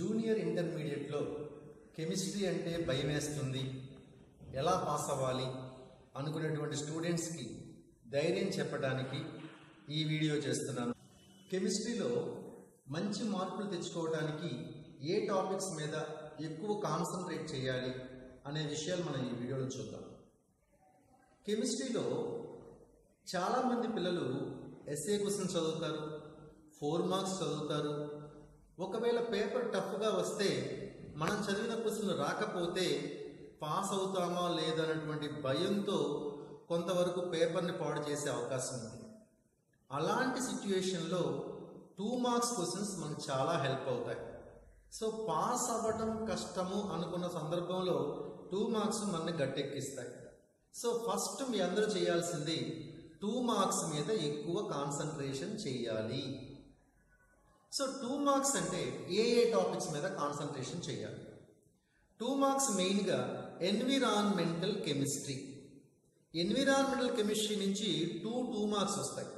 Junior ఇంటర్మీడియట్లో chemistry అంటే భయం వేస్తుంది ఎలా పాస్ అవ్వాలి అనుకునేటువంటి స్టూడెంట్స్కి ధైర్యం చెప్పడానికి ఈ వీడియో చేస్తున్నాను. కెమిస్ట్రీలో మంచి మార్కులు తెచ్చుకోవడానికి ఏ టాపిక్స్ మీద ఎక్కువ కాన్సన్ట్రేట్ చేయాలి అనే విషయాలు మనం ఈ వీడియోలో చూద్దాం. కెమిస్ట్రీలో చాలామంది పిల్లలు ఎస్ఏ క్వశ్చన్ చదువుతారు ఫోర్ మార్క్స్ చదువుతారు ఒకవేళ పేపర్ టఫ్గా వస్తే మనం చదివిన క్వశ్చన్లు రాకపోతే పాస్ అవుతామా లేదన్నటువంటి భయంతో కొంతవరకు పేపర్ని పాడు చేసే అవకాశం ఉంది. అలాంటి సిచ్యువేషన్లో టూ మార్క్స్ క్వశ్చన్స్ మనకు చాలా హెల్ప్ అవుతాయి. సో పాస్ అవ్వటం కష్టము అనుకున్న సందర్భంలో టూ మార్క్స్ మనని గట్టెక్కిస్తాయి. సో ఫస్ట్ మీ అందరూ చేయాల్సింది టూ మార్క్స్ మీద ఎక్కువ కాన్సన్ట్రేషన్ చేయాలి. సో టూ మార్క్స్ అంటే ఏ ఏ టాపిక్స్ మీద కాన్సన్ట్రేషన్ చేయాలి. టూ మార్క్స్ మెయిన్గా ఎన్విరాన్మెంటల్ కెమిస్ట్రీ ఎన్విరాన్మెంటల్ కెమిస్ట్రీ నుంచి టూ టూ మార్క్స్ వస్తాయి.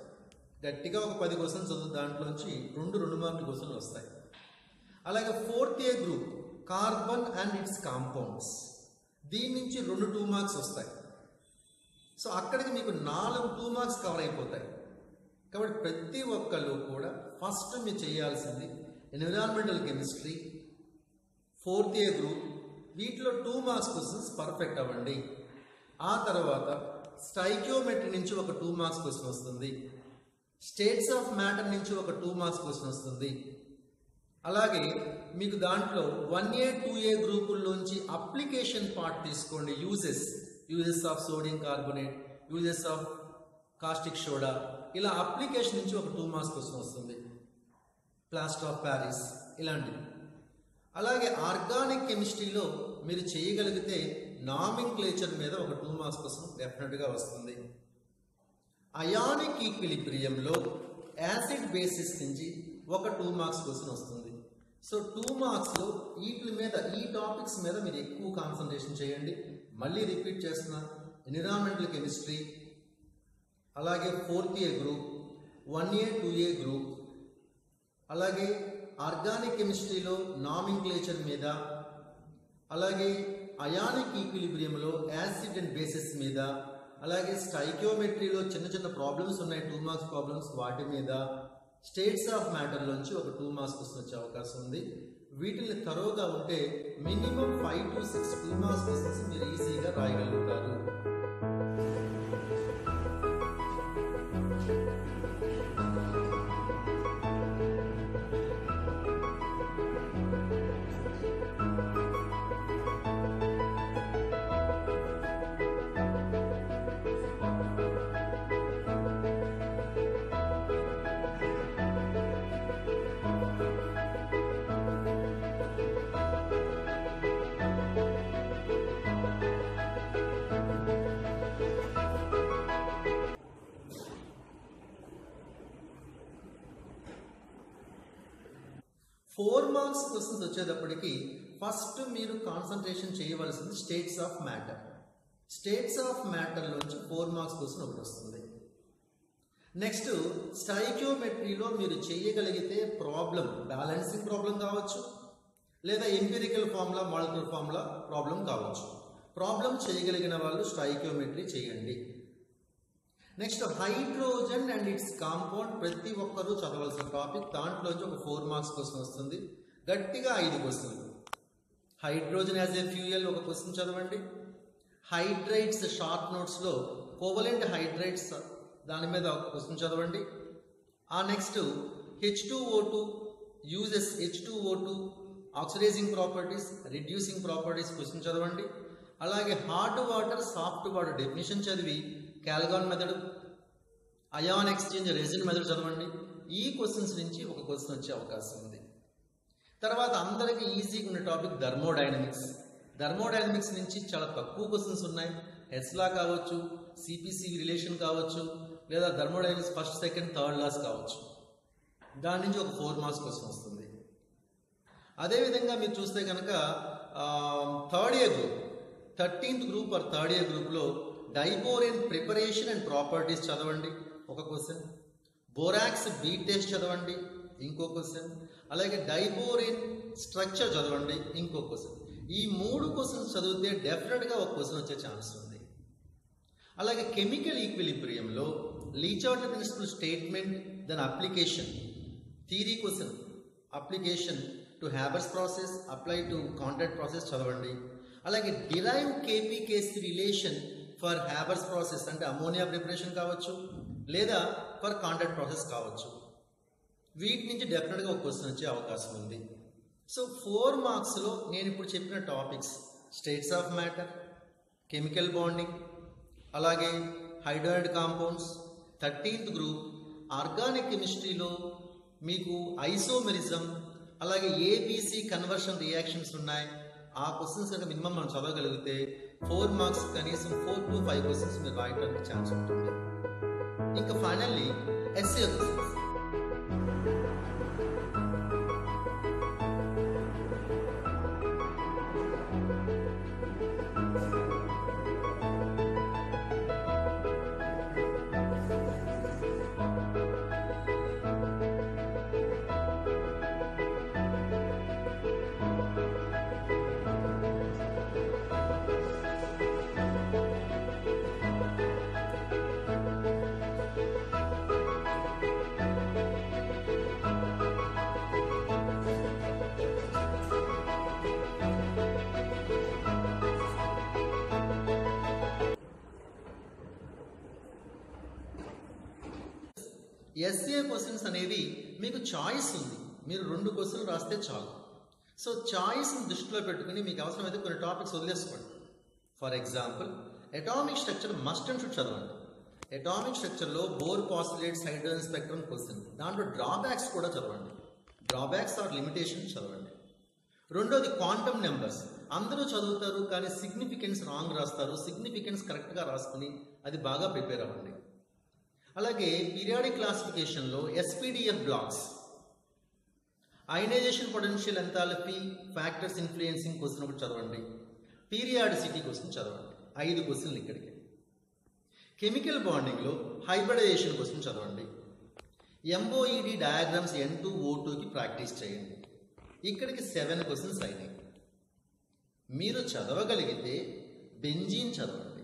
గట్టిగా ఒక పది క్వశ్చన్స్ చదువు దాంట్లోంచి రెండు రెండు మార్కుల క్వశ్చన్లు వస్తాయి. అలాగే fourth A group carbon and its compounds దీని నుంచి రెండు టూ మార్క్స్ వస్తాయి. సో అక్కడికి మీకు నాలుగు టూ మార్క్స్ కవర్ అయిపోతాయి. కాబట్టి ప్రతి ఒక్కళ్ళు కూడా ఫస్ట్ మీరు చేయాల్సింది environmental chemistry fourth A group వీటిలో టూ మార్క్స్ క్వశ్చన్స్ పర్ఫెక్ట్ అవ్వండి. ఆ తర్వాత స్టైక్యోమెట్రీ నుంచి ఒక టూ మార్క్స్ క్వశ్చన్ వస్తుంది. స్టేట్స్ ఆఫ్ మ్యాటర్ నుంచి ఒక టూ మార్క్స్ క్వశ్చన్ వస్తుంది. అలాగే మీకు దాంట్లో వన్ ఏ టూ ఏ గ్రూపుల్లోంచి అప్లికేషన్ పార్ట్ తీసుకోండి. Uses uses of sodium carbonate uses of caustic soda ఇలా అప్లికేషన్ నుంచి ఒక టూ మార్క్స్ క్వశ్చన్ వస్తుంది. ప్లాస్టర్ ఆఫ్ ప్యారిస్ ఇలాంటివి. అలాగే ఆర్గానిక్ కెమిస్ట్రీలో మీరు చేయగలిగితే నామింగ్ క్లేచర్ మీద ఒక టూ మార్క్స్ క్వశ్చన్ డెఫినెట్గా వస్తుంది. అయానిక్ ఈక్విలిబ్రియంలో యాసిడ్ బేసిస్ నుంచి ఒక టూ మార్క్స్ క్వశ్చన్ వస్తుంది. సో టూ మార్క్స్లో వీటి మీద ఈ టాపిక్స్ మీద మీరు ఎక్కువ కాన్సన్ట్రేషన్ చేయండి. మళ్ళీ రిపీట్ చేస్తున్నా ఎన్విరాన్మెంటల్ కెమిస్ట్రీ అలాగే fourth A group one A two A group అలాగే ఆర్గానిక్ కెమిస్ట్రీలో నామింక్లేచర్ మీద అలాగే అయానిక్ ఈక్విలిబ్రియంలో యాసిడ్ అండ్ బేసిస్ మీద అలాగే స్టైక్యోమెట్రీలో చిన్న చిన్న ప్రాబ్లమ్స్ ఉన్నాయి టూ మార్క్స్ ప్రాబ్లమ్స్ వాటి మీద స్టేట్స్ ఆఫ్ మ్యాటర్లోంచి ఒక టూ మార్క్స్ క్వశ్చన్ వచ్చే అవకాశం ఉంది. వీటిని తరోగా ఉంటే minimum five to six two marks questions మీరు ఈజీగా రాయగలుగుతారు. ఫోర్ మార్క్స్ క్వశ్చన్స్ వచ్చేటప్పటికి ఫస్ట్ మీరు కాన్సన్ట్రేషన్ చేయవలసింది states of matter states of మ్యాటర్లోంచి four marks question ఒకటి వస్తుంది. నెక్స్ట్ స్టైక్యోమెట్రీలో మీరు చేయగలిగితే ప్రాబ్లం బ్యాలెన్సింగ్ ప్రాబ్లం కావచ్చు. లేదా empirical formula molecular formula problem కావచ్చు. ప్రాబ్లం చేయగలిగిన వాళ్ళు స్టైక్యోమెట్రీ చేయండి. Next hydrogen and its compound ప్రతి ఒక్కరూ చదవాల్సిన టాపిక్ దాంట్లోంచి ఒక ఫోర్ మార్క్స్ క్వశ్చన్ వస్తుంది. గట్టిగా ఐదు క్వశ్చన్లు హైడ్రోజన్ యాజ్ ఏ ఫ్యూయల్ ఒక క్వశ్చన్ చదవండి. హైడ్రైట్స్ షార్ట్ నోట్స్లో కోవలెంట్ హైడ్రైట్స్ దాని మీద ఒక క్వశ్చన్ చదవండి. ఆ next H two O two uses H two O two oxidising properties reducing properties question చదవండి. అలాగే hard water soft water definition చదివి Calgon method ion exchange resin method చదవండి. ఈ క్వశ్చన్స్ నుంచి ఒక క్వశ్చన్ వచ్చే అవకాశం ఉంది. తర్వాత అందరికీ ఈజీగా ఉన్న టాపిక్ థర్మోడైనమిక్స్ థర్మోడైనమిక్స్ నుంచి చాలా తక్కువ క్వశ్చన్స్ ఉన్నాయి. హెస్లా కావచ్చు సిపిసి రిలేషన్ కావచ్చు లేదా thermodynamics first second third laws కావచ్చు. దాని నుంచి ఒక ఫోర్ మార్క్స్ క్వశ్చన్ వస్తుంది. అదేవిధంగా మీరు చూస్తే కనుక third year group thirteenth group or third year గ్రూప్లో డైబోరెన్ ప్రిపరేషన్ అండ్ ప్రాపర్టీస్ చదవండి. ఒక క్వశ్చన్ బోరాక్స్ బీ టెస్ట్ చదవండి. ఇంకో క్వశ్చన్ అలాగే డైబోరిన్ స్ట్రక్చర్ చదవండి. ఇంకో క్వశ్చన్ ఈ మూడు క్వశ్చన్స్ చదివితే డెఫినెట్గా ఒక క్వశ్చన్ వచ్చే ఛాన్స్ ఉంది. అలాగే కెమికల్ ఈక్విలిబ్రియంలో లీచౌట్ principle statement then application theory question application to Haber's process apply to contact process చదవండి. అలాగే derive Kp Kc relation for Haber's process అంటే అమోనియా ప్రిపరేషన్ కావచ్చు లేదా ఫర్ కాంటాక్ట్ ప్రాసెస్ కావచ్చు. వీటి నుంచి డెఫినెట్గా ఒక క్వశ్చన్ వచ్చే అవకాశం ఉంది. సో ఫోర్ మార్క్స్లో నేను ఇప్పుడు చెప్పిన topics states of matter chemical bonding అలాగే hydride compounds thirteenth group organic కెమిస్ట్రీలో మీకు ఐసోమెరిజం అలాగే ఏబీసీ కన్వర్షన్ రియాక్షన్స్ ఉన్నాయి. ఆ క్వశ్చన్స్ కనుక మినిమం మనం చదవగలిగితే ఫోర్ మార్క్స్ కనీసం ఫోర్ టు ఫైవ్ క్వశ్చన్స్ మీరు రాయడానికి ఛాన్స్ ఉంటుంది ఇంకా finally SA questions SA questions అనేవి మీకు చాయిస్ ఉంది. మీరు రెండు క్వశ్చన్లు రాస్తే చాలు. సో చాయిస్ని దృష్టిలో పెట్టుకుని మీకు అవసరమైతే కొన్ని topics వదిలేసుకోండి. For example atomic structure must and should చదవండి. Atomic స్ట్రక్చర్లో Bohr postulate hydrogen spectrum question దాంట్లో డ్రాబ్యాక్స్ కూడా చదవండి. డ్రాబ్యాక్స్ ఆర్ లిమిటేషన్ చదవండి. రెండోది క్వాంటమ్ నెంబర్స్ అందరూ చదువుతారు కానీ సిగ్నిఫికెన్స్ రాంగ్ రాస్తారు. సిగ్నిఫికెన్స్ కరెక్ట్గా రాసుకుని అది బాగా ప్రిపేర్ అవ్వండి. అలాగే periodic క్లాసిఫికేషన్లో SPDF blocks. Ionisation potential enthalpy factors influencing question ఒకటి చదవండి. పీరియాడిసిటీ క్వశ్చన్ చదవండి. ఐదు క్వశ్చన్లు ఇక్కడికి. కెమికల్ బాండింగ్లో హైబ్రిడైజేషన్ క్వశ్చన్ చదవండి. ఎంఓఈడి డయాగ్రామ్స్ ఎన్ టూ ఓ టూకి ప్రాక్టీస్ చేయండి. ఇక్కడికి సెవెన్ క్వశ్చన్స్ అయినాయి. మీరు చదవగలిగితే బెంజీన్ చదవండి.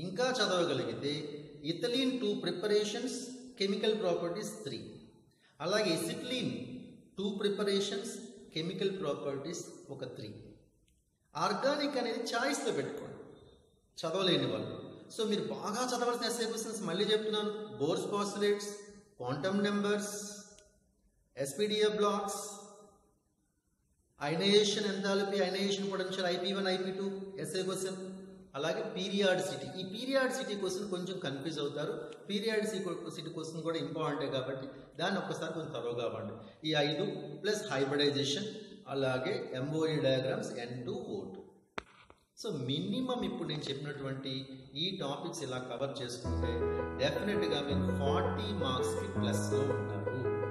ఇంకా చదవగలిగితే ethylene two preparations chemical properties three. అలాగే acetylene two preparations chemical properties ఒక త్రీ. ఆర్గానిక్ అనేది చాయిస్లో పెట్టుకోండి. చదవలేని వాళ్ళు. సో మీరు బాగా చదవాల్సిన ఎస్ఏ క్వశ్చన్స్ మళ్ళీ చెప్తున్నాను. Bohr's postulates quantum numbers SPDF blocks ionization enthalpy ionization potential IP one IP two SA question. అలాగే పీరియాడిసిటీ ఈ పీరియాడిసిటీ క్వశ్చన్ కొంచెం కన్ఫ్యూజ్ అవుతారు. పీరియాడిసిటీ క్వశ్చన్ కూడా ఇంపార్టెంట్ కాబట్టి దాన్ని ఒక్కసారి కొంచెం తరోగా అవ్వండి. ఈ ఐదు ప్లస్ హైబ్రిడైజేషన్ అలాగే MOE diagrams N two O so minimum ఇప్పుడు నేను చెప్పినటువంటి ఈ టాపిక్స్ ఇలా కవర్ చేసుకుంటే డెఫినెట్గా మీరు ఫార్టీ మార్క్స్కి ప్లస్లో ఉంటారు.